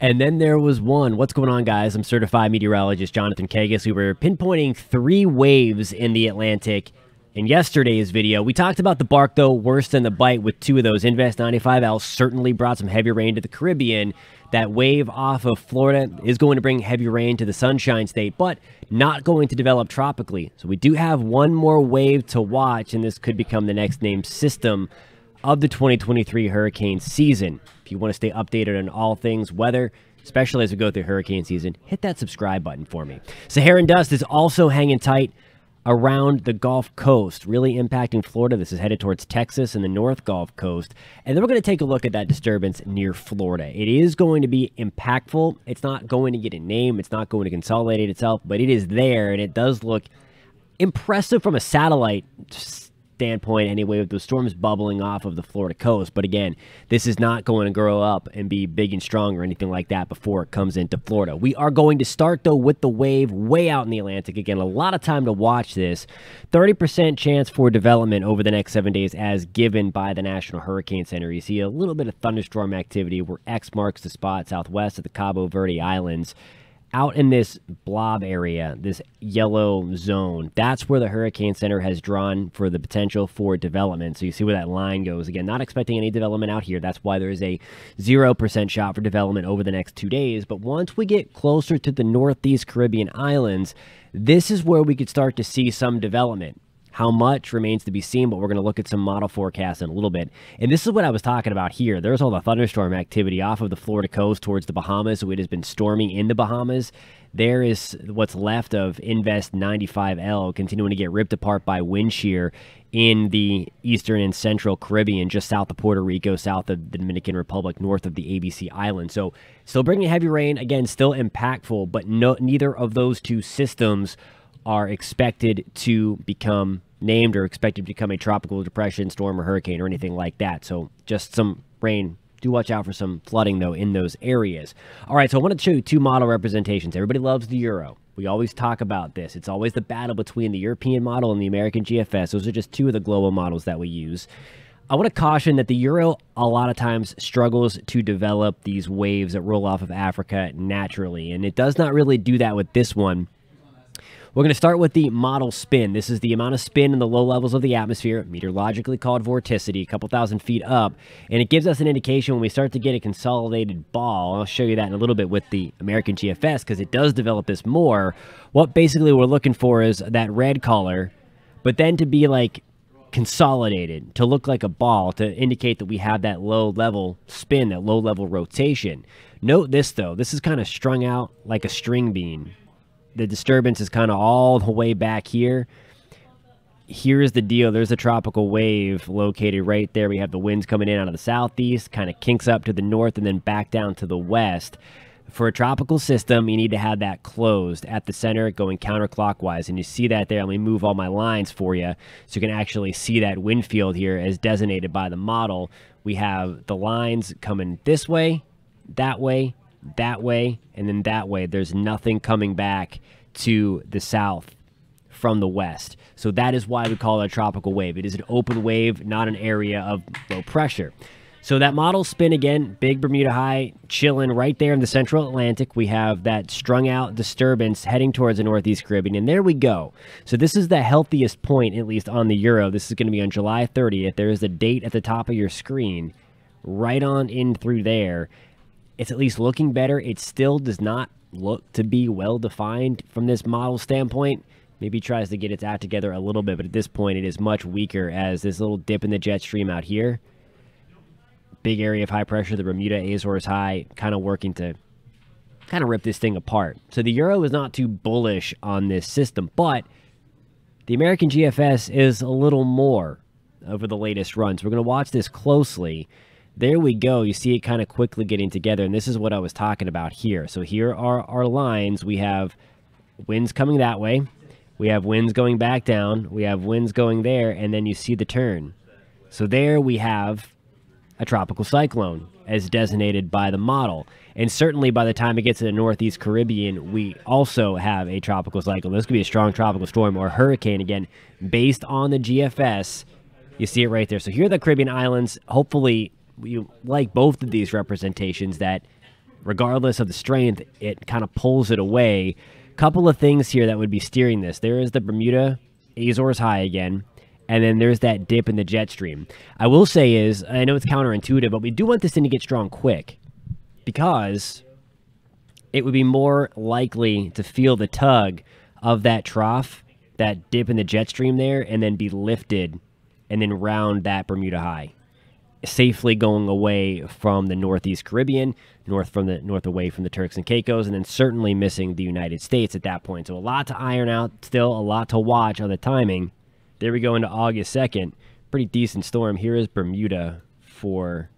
And then there was one. What's going on, guys? I'm certified meteorologist Jonathan Kegges. We were pinpointing three waves in the Atlantic in yesterday's video. We talked about the bark, though, worse than the bite with two of those. Invest 95L certainly brought some heavy rain to the Caribbean. That wave off of Florida is going to bring heavy rain to the Sunshine State, but not going to develop tropically. So we do have one more wave to watch, and this could become the next named system of the 2023 hurricane season. If you want to stay updated on all things weather, especially as we go through hurricane season, hit that subscribe button for me. Saharan dust is also hanging tight around the Gulf Coast, really impacting Florida. This is headed towards Texas and the North Gulf Coast. And then we're going to take a look at that disturbance near Florida. It is going to be impactful. It's not going to get a name, it's not going to consolidate itself, but it is there and it does look impressive from a satellite standpoint anyway with the storms bubbling off of the Florida coast. But again, this is not going to grow up and be big and strong or anything like that before it comes into Florida. We are going to start though with the wave way out in the Atlantic. Again, a lot of time to watch this. 30% chance for development over the next seven days as given by the National Hurricane Center. You see a little bit of thunderstorm activity where X marks the spot southwest of the Cabo Verde Islands out in this blob area, this yellow zone, that's where the Hurricane Center has drawn for the potential for development. So you see where that line goes. Again, not expecting any development out here. That's why there is a 0% shot for development over the next two days. But once we get closer to the Northeast Caribbean islands, this is where we could start to see some development. How much remains to be seen, but we're going to look at some model forecasts in a little bit. And this is what I was talking about here. There's all the thunderstorm activity off of the Florida coast towards the Bahamas. So it has been storming in the Bahamas. There is what's left of Invest 95L continuing to get ripped apart by wind shear in the eastern and central Caribbean, just south of Puerto Rico, south of the Dominican Republic, north of the ABC Island. So, still bringing heavy rain. Again, still impactful, but no, neither of those two systems are expected to become named or expected to become a tropical depression, storm, or hurricane or anything like that. So just some rain. Do watch out for some flooding, though, in those areas. All right, so I want to show you two model representations. Everybody loves the Euro. We always talk about this. It's always the battle between the European model and the American GFS. Those are just two of the global models that we use. I want to caution that the Euro a lot of times struggles to develop these waves that roll off of Africa naturally, and it does not really do that with this one. We're going to start with the model spin. This is the amount of spin in the low levels of the atmosphere, meteorologically called vorticity, a couple thousand feet up. And it gives us an indication when we start to get a consolidated ball. I'll show you that in a little bit with the American GFS because it does develop this more. What basically we're looking for is that red color, but then to be like consolidated, to look like a ball, to indicate that we have that low level spin, that low level rotation. Note this though, this is kind of strung out like a string bean the disturbance is kind of all the way back here. Here's the deal. There's a tropical wave located right there. We have the winds coming in out of the southeast, kind of kinks up to the north and then back down to the west. For a tropical system, you need to have that closed at the center going counterclockwise. And you see that there. Let me move all my lines for you so you can actually see that wind field here as designated by the model. We have the lines coming this way, that way, that way and then that way. There's nothing coming back to the south from the west. So that is why we call it a tropical wave. It is an open wave, not an area of low pressure. So that model spin again, big Bermuda high, chilling right there in the central Atlantic. We have that strung out disturbance heading towards the Northeast Caribbean. And there we go. So this is the healthiest point, at least on the Euro. This is going to be on July 30th. There is a date at the top of your screen right on in through there. It's at least looking better. It still does not look to be well defined from this model standpoint. Maybe tries to get its act together a little bit, but at this point it is much weaker as this little dip in the jet stream out here. Big area of high pressure, the Bermuda Azores high, kind of working to kind of rip this thing apart. So the Euro is not too bullish on this system, but the American GFS is a little more over the latest runs. We're going to watch this closely there we go. You see it kind of quickly getting together. And this is what I was talking about here. So here are our lines. We have winds coming that way. We have winds going back down. We have winds going there. And then you see the turn. So there we have a tropical cyclone as designated by the model. And certainly by the time it gets to the Northeast Caribbean, we also have a tropical cyclone. This could be a strong tropical storm or hurricane again, based on the GFS. You see it right there. So here are the Caribbean islands. Hopefully, you like both of these representations that regardless of the strength, it kind of pulls it away. Couple of things here that would be steering this. There is the Bermuda Azores high again, and then there's that dip in the jet stream. I will say is, I know it's counterintuitive, but we do want this thing to get strong quick because it would be more likely to feel the tug of that trough, that dip in the jet stream there, and then be lifted and then round that Bermuda high safely going away from the Northeast Caribbean, north from the north away from the Turks and Caicos, and then certainly missing the United States at that point. So a lot to iron out, still a lot to watch on the timing. There we go into August 2nd. Pretty decent storm. Here is Bermuda for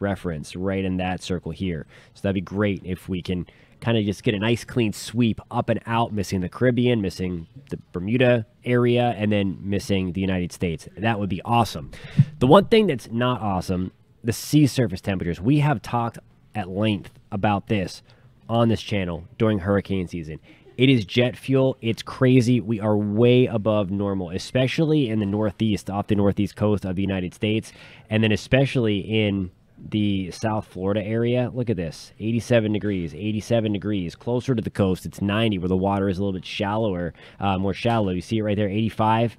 reference, right in that circle here. So that'd be great if we can kind of just get a nice clean sweep up and out, missing the Caribbean, missing the Bermuda area, and then missing the United States. That would be awesome. The one thing that's not awesome, the sea surface temperatures. We have talked at length about this on this channel during hurricane season. It is jet fuel. It's crazy. We are way above normal, especially in the Northeast, off the Northeast coast of the United States, and then especially in the South Florida area. Look at this 87 degrees, 87 degrees. Closer to the coast, it's 90, where the water is a little bit shallower, uh, more shallow. You see it right there 85.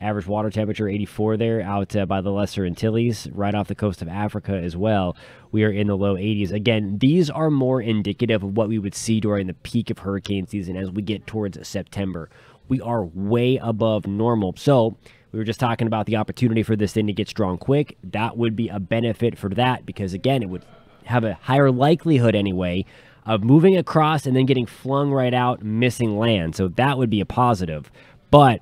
Average water temperature 84 there out uh, by the Lesser Antilles, right off the coast of Africa as well. We are in the low 80s. Again, these are more indicative of what we would see during the peak of hurricane season as we get towards September. We are way above normal. So, we were just talking about the opportunity for this thing to get strong quick. That would be a benefit for that because, again, it would have a higher likelihood anyway of moving across and then getting flung right out, missing land. So that would be a positive. But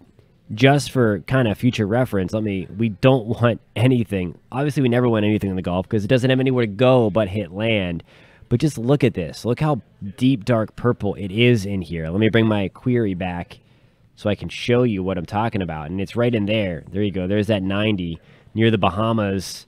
just for kind of future reference, let me, we don't want anything. Obviously, we never want anything in the Gulf because it doesn't have anywhere to go but hit land. But just look at this. Look how deep, dark purple it is in here. Let me bring my query back so I can show you what I'm talking about. And it's right in there. There you go. There's that 90 near the Bahamas.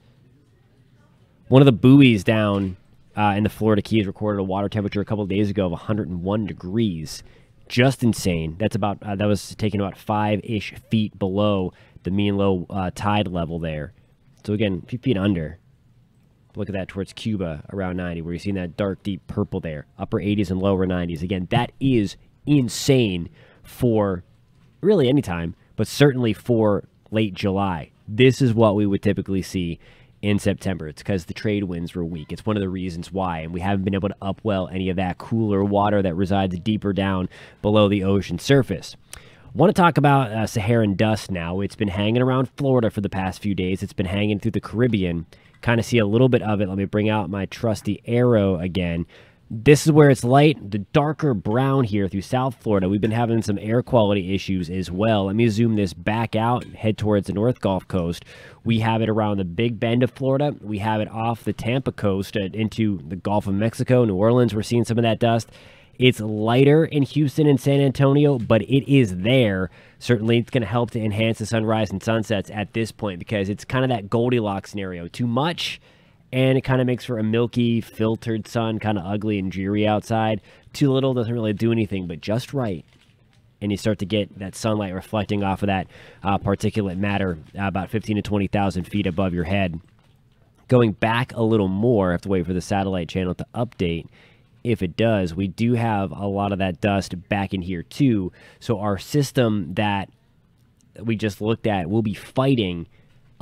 One of the buoys down uh, in the Florida Keys recorded a water temperature a couple days ago of 101 degrees. Just insane. That's about uh, that was taken about five ish feet below the mean low uh, tide level there. So again, a few feet under. Look at that towards Cuba around 90, where you're seeing that dark, deep purple there, upper 80s and lower 90s. Again, that is insane for really anytime, but certainly for late July. This is what we would typically see in September. It's because the trade winds were weak. It's one of the reasons why, and we haven't been able to upwell any of that cooler water that resides deeper down below the ocean surface. Want to talk about uh, Saharan dust now. It's been hanging around Florida for the past few days. It's been hanging through the Caribbean. Kind of see a little bit of it. Let me bring out my trusty arrow again. This is where it's light, the darker brown here through South Florida. We've been having some air quality issues as well. Let me zoom this back out and head towards the North Gulf Coast. We have it around the Big Bend of Florida. We have it off the Tampa coast into the Gulf of Mexico, New Orleans. We're seeing some of that dust. It's lighter in Houston and San Antonio, but it is there. Certainly, it's going to help to enhance the sunrise and sunsets at this point because it's kind of that Goldilocks scenario. Too much and it kind of makes for a milky, filtered sun, kind of ugly and dreary outside. Too little doesn't really do anything, but just right. And you start to get that sunlight reflecting off of that uh, particulate matter uh, about 15 to 20,000 feet above your head. Going back a little more, I have to wait for the satellite channel to update. If it does, we do have a lot of that dust back in here too. So our system that we just looked at will be fighting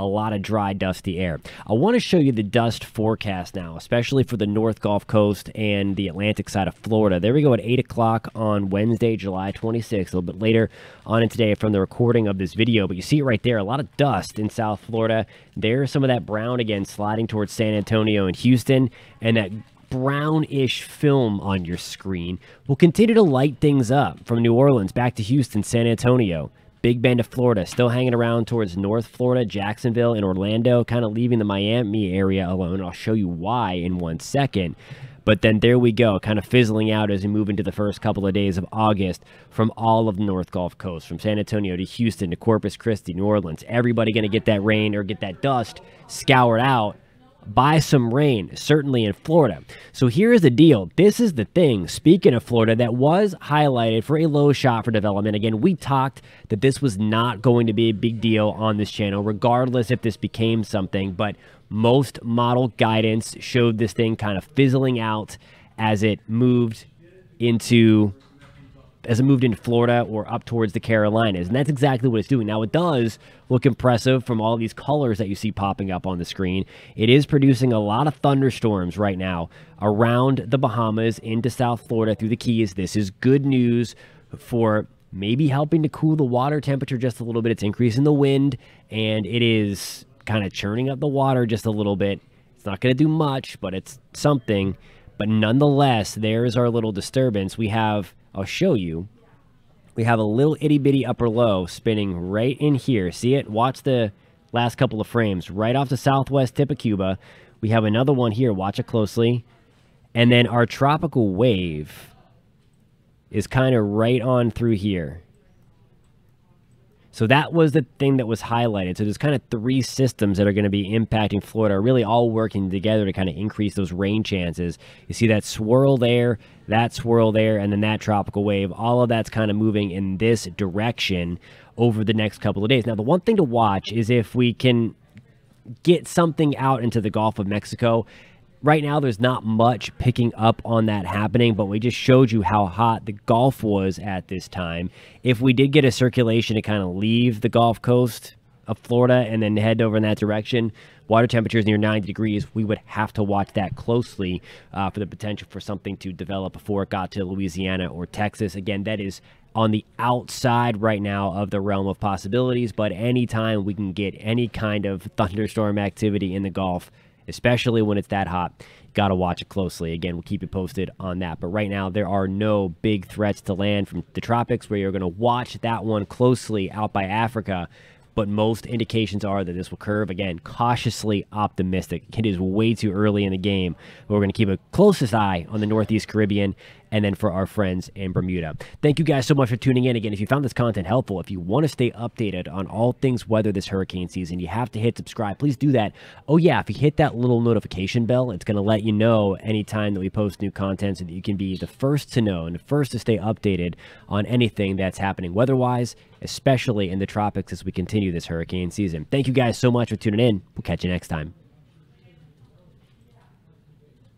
a lot of dry, dusty air. I want to show you the dust forecast now, especially for the North Gulf Coast and the Atlantic side of Florida. There we go at 8 o'clock on Wednesday, July 26th, a little bit later on in today from the recording of this video. But you see it right there, a lot of dust in South Florida. There's some of that brown again sliding towards San Antonio and Houston, and that brownish film on your screen will continue to light things up from New Orleans back to Houston, San Antonio. Big Bend of Florida, still hanging around towards North Florida, Jacksonville, and Orlando, kind of leaving the Miami area alone. I'll show you why in one second. But then there we go, kind of fizzling out as we move into the first couple of days of August from all of the North Gulf Coast, from San Antonio to Houston to Corpus Christi, New Orleans. Everybody going to get that rain or get that dust scoured out by some rain, certainly in Florida. So here's the deal. This is the thing, speaking of Florida, that was highlighted for a low shot for development. Again, we talked that this was not going to be a big deal on this channel, regardless if this became something, but most model guidance showed this thing kind of fizzling out as it moved into as it moved into Florida or up towards the Carolinas. And that's exactly what it's doing. Now, it does look impressive from all these colors that you see popping up on the screen. It is producing a lot of thunderstorms right now around the Bahamas into South Florida through the Keys. This is good news for maybe helping to cool the water temperature just a little bit. It's increasing the wind and it is kind of churning up the water just a little bit. It's not going to do much, but it's something. But nonetheless, there's our little disturbance. We have I'll show you. We have a little itty bitty upper low spinning right in here. See it? Watch the last couple of frames. Right off the southwest tip of Cuba. We have another one here. Watch it closely. And then our tropical wave is kind of right on through here. So that was the thing that was highlighted. So there's kind of three systems that are going to be impacting Florida, really all working together to kind of increase those rain chances. You see that swirl there, that swirl there, and then that tropical wave. All of that's kind of moving in this direction over the next couple of days. Now, the one thing to watch is if we can get something out into the Gulf of Mexico right now there's not much picking up on that happening, but we just showed you how hot the Gulf was at this time. If we did get a circulation to kind of leave the Gulf Coast of Florida and then head over in that direction, water temperatures near 90 degrees, we would have to watch that closely uh, for the potential for something to develop before it got to Louisiana or Texas. Again, that is on the outside right now of the realm of possibilities, but anytime we can get any kind of thunderstorm activity in the Gulf, especially when it's that hot. Got to watch it closely. Again, we'll keep you posted on that. But right now, there are no big threats to land from the tropics where you're going to watch that one closely out by Africa but most indications are that this will curve again cautiously optimistic it is way too early in the game but we're going to keep a closest eye on the northeast caribbean and then for our friends in bermuda thank you guys so much for tuning in again if you found this content helpful if you want to stay updated on all things weather this hurricane season you have to hit subscribe please do that oh yeah if you hit that little notification bell it's going to let you know anytime that we post new content so that you can be the first to know and the first to stay updated on anything that's happening weather-wise especially in the tropics as we continue this hurricane season. Thank you guys so much for tuning in. We'll catch you next time.